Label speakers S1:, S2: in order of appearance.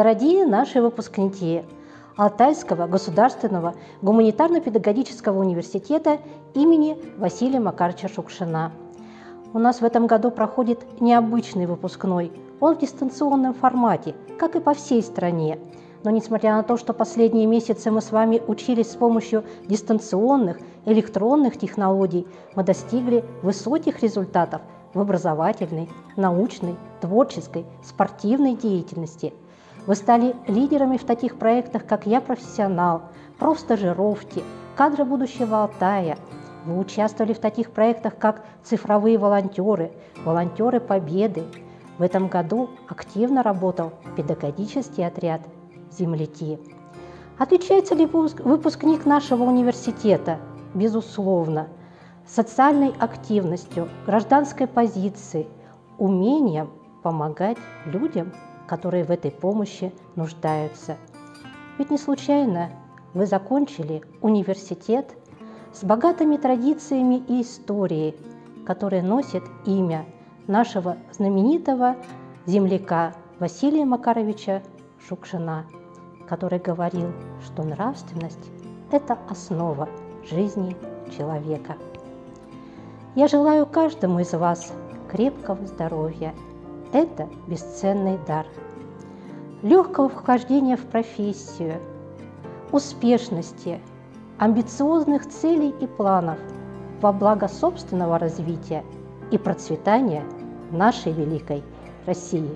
S1: Дорогие наши выпускники Алтайского государственного гуманитарно-педагогического университета имени Василия Макаровича Шукшина. У нас в этом году проходит необычный выпускной. Он в дистанционном формате, как и по всей стране. Но несмотря на то, что последние месяцы мы с вами учились с помощью дистанционных электронных технологий, мы достигли высоких результатов в образовательной, научной, творческой, спортивной деятельности. Вы стали лидерами в таких проектах, как «Я профессионал», «Профстажировки», «Кадры будущего Алтая». Вы участвовали в таких проектах, как «Цифровые волонтеры», «Волонтеры Победы». В этом году активно работал педагогический отряд «Земляки». Отличается ли выпускник нашего университета? Безусловно – социальной активностью, гражданской позицией, умением помогать людям, которые в этой помощи нуждаются. Ведь не случайно вы закончили университет с богатыми традициями и историей, которая носит имя нашего знаменитого земляка Василия Макаровича Шукшина, который говорил, что нравственность – это основа жизни человека. Я желаю каждому из вас крепкого здоровья. Это бесценный дар. Легкого вхождения в профессию, успешности, амбициозных целей и планов во благо собственного развития и процветания нашей великой России.